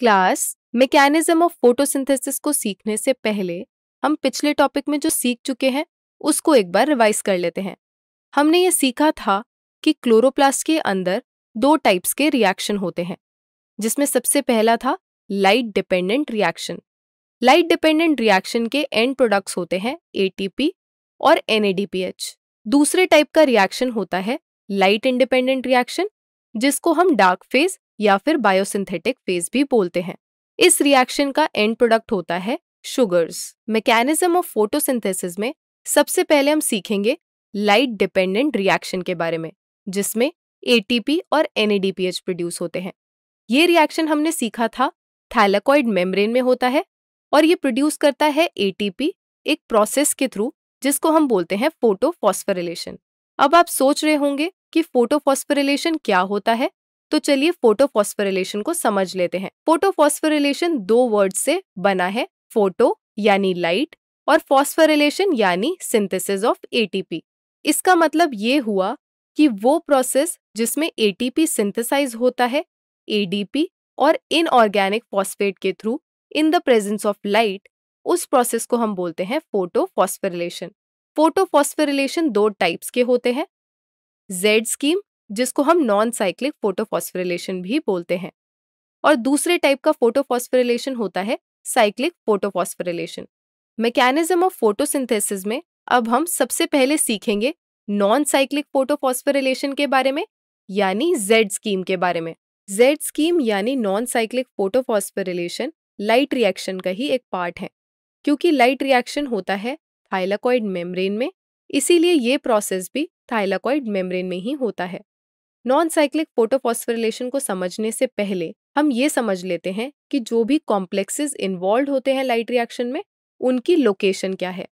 Class mechanism of photosynthesis को सीखने से पहले हम पिछले टॉपिक में जो सीख चुके हैं, उसको एक बार रिवाइज कर लेते हैं। हमने ये सीखा था कि क्लोरोप्लास्ट के अंदर दो टाइप्स के रिएक्शन होते हैं, जिसमें सबसे पहला था light dependent reaction. Light dependent reaction के एंड प्रोडक्ट्स होते हैं एटीपी और एनएडीपीएच दूसरे टाइप का रिएक्शन होता है लाइट इंडिपेंडेंट रिएक्शन, जिसको हम डार्क फ़ेज़ या फिर बायोसिंथेटिक फ़ेज़ भी बोलते हैं। इस रिएक्शन का एंड प्रोडक्ट होता है शुगर्स मैकेनिज्म ऑफ़ फोटोसिंथेसिस में सबसे पहले हम सीखेंगे लाइट डिपेंडेंट रिएक्शन के बारे में, जिसमें एटीपी और एनएडीपीएच प्रोड्यूस होते हैं। ये रिएक्शन हमने सीखा था थैलाकॉइड मेम्ब्रेन में होता है और ये प्रोड्यूस करता है एटीपी एक प्रोसेस के थ्रू जिसको हम बोलते हैं फोटोफॉस्फोरिलेशन अब आप सोच रहे होंगे कि फोटोफॉस्फोरिलेशन क्या होता है? तो चलिए फोटोफॉस्फोरिलेशन को समझ लेते हैं। फोटोफॉस्फोरिलेशन दो वर्ड से बना है फ़ोटो यानी लाइट और फॉस्फोरिलेशन यानी सिंथेसिस ऑफ़ एटीपी इसका मतलब ये हुआ कि वो प्रोसेस जिसमें एटीपी सिंथेसाइज होता है एडीपी और इनऑर्गेनिक फॉस्फेट के through in the presence of light उस प्रोसेस को हम बोलते हैं फोटोफॉस्फोरिलेशन फोटोफॉस्फोरिलेशन दो टाइप्स के होते हैं। जेड स्कीम जिसको हम नॉन साइक्लिक फोटोफॉस्फोरिलेशन भी बोलते हैं। और दूसरे टाइप का फोटोफॉस्फोरिलेशन होता है cyclic photophosphorylation mechanism of photosynthesis में अब हम सबसे पहले सीखेंगे नॉन साइक्लिक फोटोफॉस्फोरिलेशन के बारे में, यानी जेड स्कीम के बारे में। जेड स्कीम यानी non cyclic photophosphorylation light reaction का ही एक पार्ट है, क्योंकि लाइट रिएक्शन होता है थाइलाकॉइड मेम्ब्रेन में, इसीलिए ये प्रोसेस भी थाइलाकॉइड मेम्ब्रेन में ही होता है। नॉन साइक्लिक फोटोफॉस्फोरिलेशन को समझने से पहले हम ये समझ लेते हैं कि जो भी कॉम्प्लेक्सेस इन्वॉल्व होते हैं लाइट रिएक्शन में, उनकी लोकेशन क्या है।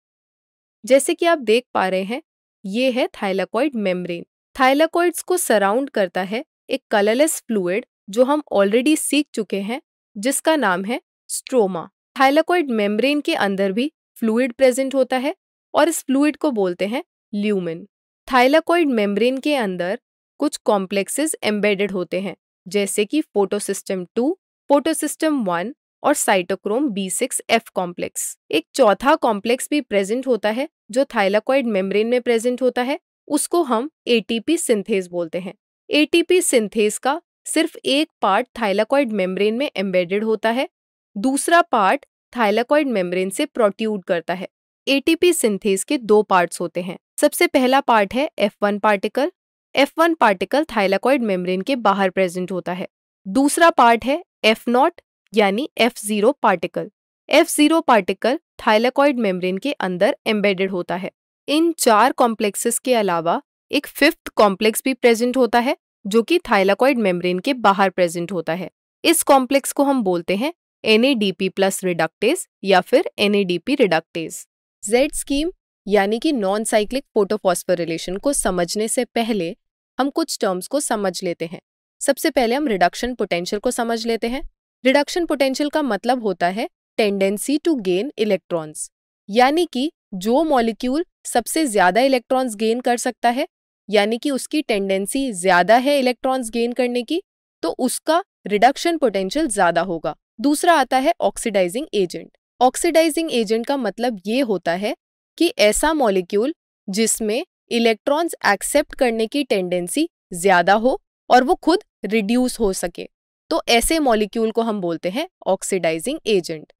जैसे कि आप देख पा रहे हैं, ये है थाइलाकॉइड मेम्ब्रेन थाइलाकॉइड्स को सराउंड करता है एक कलरलेस फ्लूइड जो हम ऑलरेडी सीख चुके हैं, जिसका नाम है स्ट्रोमा थाइलाकॉइड मेम्ब्रेन के अंदर भी फ्लूड प्रेजेंट होता है और इस फ्लूड को बोलते हैं ल्यूमिन थाइलाकॉइड मेम्ब्रेन के अंदर कुछ कॉम्प्लेक्सेस एम्बेडेड होते हैं, जैसे कि फोटोसिस्टम टू फोटोसिस्टम वन और cytochrome B six F complex एक चौथा कॉम्प्लेक्स भी प्रेजेंट होता है, जो थाइलाकॉइड मेम्ब्रेन में प्रेजेंट होता है, उसको हम एटीपी सिंथेस बोलते हैं। एटीपी सिंथेज का सिर्फ़ एक पार्ट थाइलाकॉइड मेम्ब्रेन में एम्बेडेड होता है, दूसरा पार्ट थाइलाकॉइड मेम्ब्रेन से प्रोट्यूड करता है। एटीपी सिंथेस के दो पार्ट्स होते हैं। सबसे पहला पार्ट है F one particle F one particle thylakoid membrane के बाहर प्रेजेंट होता है। दूसरा पार्ट है एफ़ नॉट यानी F zero particle F zero particle thylakoid membrane के अंदर एम्बेडेड होता है। इन चार कॉम्प्लेक्सेस के अलावा एक फिफ्थ कॉम्प्लेक्स भी प्रेजेंट होता है, जो कि थाइलाकॉइड मेम्ब्रेन के बाहर प्रेजेंट होता है। इस कॉम्प्लेक्स को हम बोलते हैं एनएडीपी प्लस रिडक्टेज या फिर एनएडीपी रिडक्टेज जेड स्कीम यानी कि नॉन साइक्लिक फोटोफॉस्फोरिलेशन को समझने से पहले हम कुछ टर्म्स को समझ लेते हैं। सबसे पहले हम रिडक्शन पोटेंशियल को समझ लेते हैं। रिडक्शन पोटेंशियल का मतलब होता है टेंडेंसी टू गेन इलेक्ट्रॉन्स यानी कि जो मॉलिक्यूल सबसे ज़्यादा इलेक्ट्रॉन्स गेन कर सकता है, यानी कि उसकी टेंडेंसी ज़्यादा है इलेक्ट्रॉन्स गेन करने की तो उसका रिडक्शन पोटेंशियल ज़्यादा होगा। दूसरा आता है ऑक्सीडाइजिंग एजेंट ऑक्सीडाइजिंग एजेंट का मतलब ये होता है कि ऐसा मॉलिक्यूल जिसमें इलेक्ट्रॉन्स एक्सेप्ट करने की टेंडेंसी ज़्यादा हो और वो खुद रिड्यूस हो सके। तो ऐसे मॉलिक्यूल को हम बोलते हैं ऑक्सीडाइजिंग एजेंट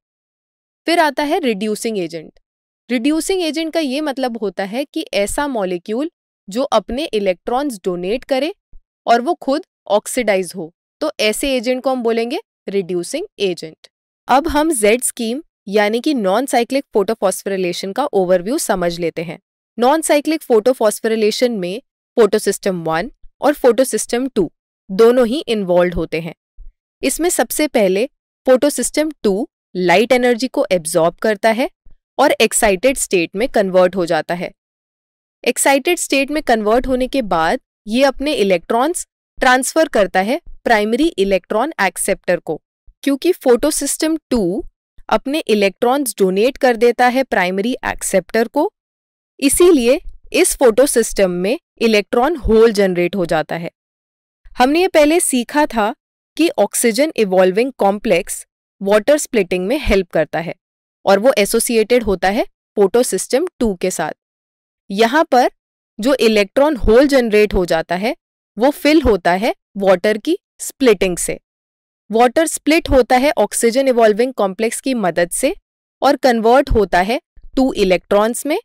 फिर आता है रिड्यूसिंग एजेंट रिड्यूसिंग एजेंट का ये मतलब होता है कि ऐसा मॉलिक्यूल जो अपने इलेक्ट्रॉन्स डोनेट करे और वो खुद ऑक्सीडाइज हो। तो ऐसे एजेंट को हम बोलेंगे रिड्यूसिंग एजेंट अब हम जेड स्कीम यानी कि नॉन साइक्लिक फोटोफॉस्फोरिलेशन का ओवरव्यू समझ लेते हैं। नॉन साइक्लिक फोटोफॉस्फोरिलेशन में फोटोसिस्टम वन और फोटोसिस्टम टू दोनों ही इन्वॉल्व होते हैं। इसमें सबसे पहले फोटोसिस्टम टू लाइट एनर्जी को एब्जॉर्ब करता है और एक्साइटेड स्टेट में कन्वर्ट हो जाता है। एक्साइटेड स्टेट में कन्वर्ट होने के बाद ये अपने इलेक्ट्रॉन्स ट्रांसफ़र करता है प्राइमरी इलेक्ट्रॉन एक्सेप्टर को, क्योंकि फोटोसिस्टम टू अपने इलेक्ट्रॉन्स डोनेट कर देता है प्राइमरी एक्सेप्टर को इसीलिए इस फ़ोटो सिस्टम में इलेक्ट्रॉन होल जनरेट हो जाता है। हमने ये पहले सीखा था कि oxygen evolving complex water splitting में हेल्प करता है और वो एसोसिएटेड होता है फ़ोटो सिस्टम टू के साथ। यहाँ पर जो इलेक्ट्रॉन होल जनरेट हो जाता है, वो फिल होता है वाटर की स्प्लिटिंग से। वाटर स्प्लिट होता है ऑक्सीजन इवॉल्विंग कॉम्प्लेक्स की मदद से और कन्वर्ट होता है टू इलेक्ट्रॉन्स में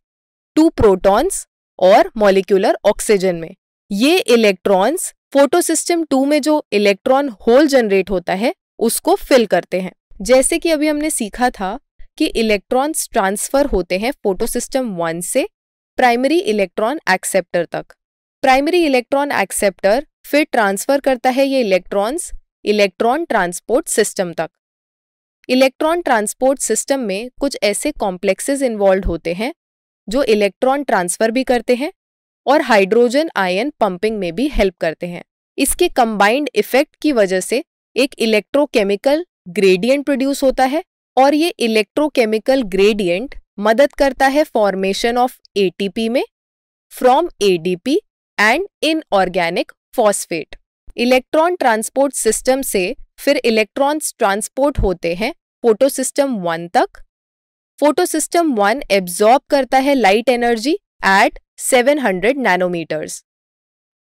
टू प्रोटॉन्स और मॉलिक्यूलर ऑक्सीजन में। ये इलेक्ट्रॉन्स फोटोसिस्टम टू में जो इलेक्ट्रॉन होल जनरेट होता है, उसको फिल करते हैं। जैसे कि अभी हमने सीखा था कि इलेक्ट्रॉन्स ट्रांसफ़र होते हैं फोटोसिस्टम वन से प्राइमरी इलेक्ट्रॉन एक्सेप्टर तक। प्राइमरी इलेक्ट्रॉन एक्सेप्टर फिर ट्रांसफ़र करता है ये इलेक्ट्रॉन्स इलेक्ट्रॉन ट्रांसपोर्ट सिस्टम तक। इलेक्ट्रॉन ट्रांसपोर्ट सिस्टम में कुछ ऐसे कॉम्प्लेक्सेस इन्वॉल्व होते हैं जो इलेक्ट्रॉन ट्रांसफ़र भी करते हैं और हाइड्रोजन आयन पंपिंग में भी हेल्प करते हैं। इसके कंबाइंड इफ़ेक्ट की वजह से एक इलेक्ट्रोकेमिकल ग्रेडियंट प्रोड्यूस होता है और ये इलेक्ट्रोकेमिकल ग्रेडियंट मदद करता है फॉर्मेशन ऑफ़ एटीपी में from ADP and inorganic phosphate electron transport system से फिर इलेक्ट्रॉन्स ट्रांसपोर्ट होते हैं फोटोसिस्टम वन तक फोटोसिस्टम वन एब्जॉर्ब करता है light energy at 700 nanometers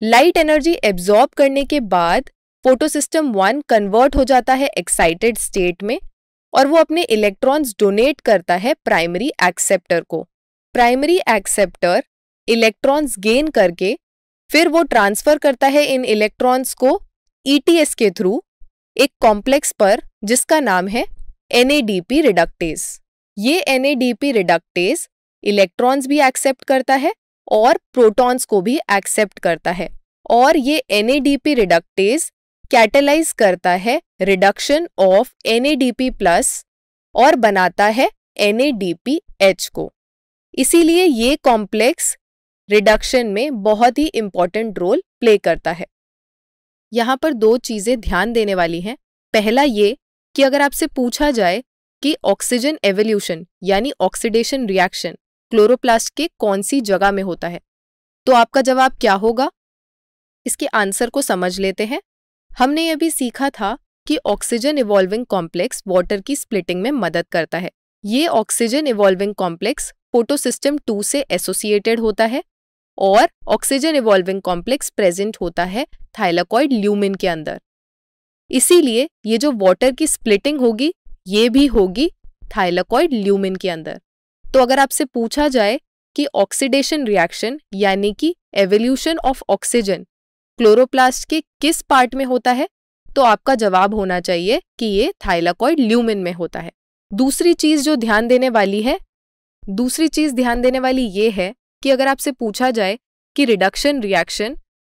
light energy absorb करने के बाद फोटोसिस्टम वन कन्वर्ट हो जाता है एक्साइटेड स्टेट में और वो अपने इलेक्ट्रॉन्स डोनेट करता है प्राइमरी एक्सेप्टर को। प्राइमरी एक्सेप्टर इलेक्ट्रॉन्स गेन करके फिर वो ट्रांसफ़र करता है इन इलेक्ट्रॉन्स को ईटीएस e के थ्रू एक कॉम्प्लेक्स पर जिसका नाम है एनएडीपी रिडक्टेज ये एनएडीपी रिडक्टेज इलेक्ट्रॉन्स भी एक्सेप्ट करता है और प्रोटॉन्स को भी एक्सेप्ट करता है। और ये एनएडीपी रिडक्टेज कैटेलाइज करता है रिडक्शन ऑफ़ एनएडीपी प्लस और बनाता है एच को। इसीलिए ये कॉम्प्लेक्स रिडक्शन में बहुत ही इंपॉर्टेंट रोल प्ले करता है। यहाँ पर दो चीज़ें ध्यान देने वाली हैं। पहला ये कि अगर आपसे पूछा जाए कि ऑक्सीजन एवोल्यूशन यानी ऑक्सीडेशन रिएक्शन क्लोरोप्लास्ट के कौन सी जगह में होता है? तो आपका जवाब क्या होगा? इसके आंसर को समझ लेते हैं। हमने यह भी सीखा था कि ऑक्सीजन इवॉल्विंग कॉम्प्लेक्स वाटर की स्प्लिटिंग में मदद करता है। ये oxygen evolving complex photosystem two से एसोसिएटेड होता है और ऑक्सीजन इवॉल्विंग कॉम्प्लेक्स प्रेजेंट होता है थाइलाकॉइड ल्यूमिन के अंदर। इसीलिए ये जो वाटर की स्प्लिटिंग होगी ये भी होगी थाइलाकॉइड ल्यूमिन के अंदर। तो अगर आपसे पूछा जाए कि ऑक्सीडेशन रिएक्शन यानी कि एवोल्यूशन ऑफ़ ऑक्सीजन क्लोरोप्लास्ट के किस पार्ट में होता है तो आपका जवाब होना चाहिए कि ये थाइलाकॉइड ल्यूमिन में होता है। दूसरी चीज़ जो ध्यान देने वाली है, दूसरी चीज़ ध्यान देने वाली ये है कि अगर आपसे पूछा जाए कि रिडक्शन रिएक्शन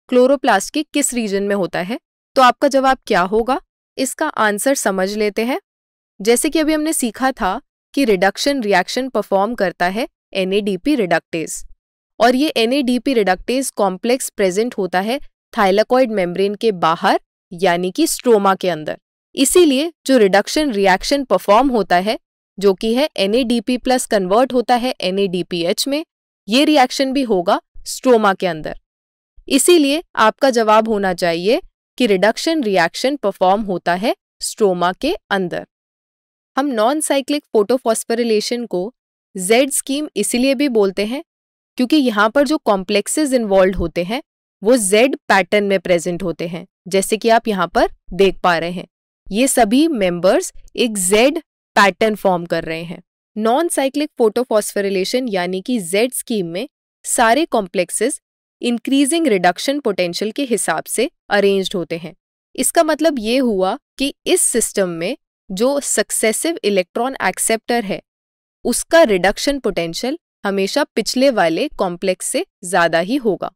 क्लोरोप्लास्ट के किस रीजन में होता है तो आपका जवाब क्या होगा? इसका आंसर समझ लेते हैं। जैसे कि अभी हमने सीखा था कि रिडक्शन रिएक्शन परफॉर्म करता है एनएडीपी रिडक्टेज और ये एनएडीपी रिडक्टेज कॉम्प्लेक्स प्रेजेंट होता है थाइलाकॉइड मेम्ब्रेन के बाहर, यानी कि स्ट्रोमा के अंदर। इसीलिए जो रिडक्शन रिएक्शन परफॉर्म होता है, जो कि है एनएडीपी प्लस कन्वर्ट होता है एनएडीपीएच में, ये रिएक्शन भी होगा स्ट्रोमा के अंदर। इसीलिए आपका जवाब होना चाहिए कि रिडक्शन रिएक्शन परफॉर्म होता है स्ट्रोमा के अंदर। हम नॉन साइक्लिक फोटोफॉस्फोरिलेशन को जेड स्कीम इसीलिए भी बोलते हैं, क्योंकि यहाँ पर जो कॉम्प्लेक्सेस इन्वॉल्व होते हैं, वो जेड पैटर्न में प्रेजेंट होते हैं, जैसे कि आप यहाँ पर देख पा रहे हैं। ये सभी मेंबर्स एक जेड पैटर्न फॉर्म कर रहे हैं। नॉन साइक्लिक फोटोफॉस्फोरिलेशन यानी कि जेड स्कीम में सारे कॉम्प्लेक्सेस इंक्रीजिंग रिडक्शन पोटेंशियल के हिसाब से अरेंज्ड होते हैं। इसका मतलब ये हुआ कि इस सिस्टम में जो सक्सेसिव इलेक्ट्रॉन एक्सेप्टर है, उसका रिडक्शन पोटेंशियल हमेशा पिछले वाले कॉम्प्लेक्स से ज़्यादा ही होगा।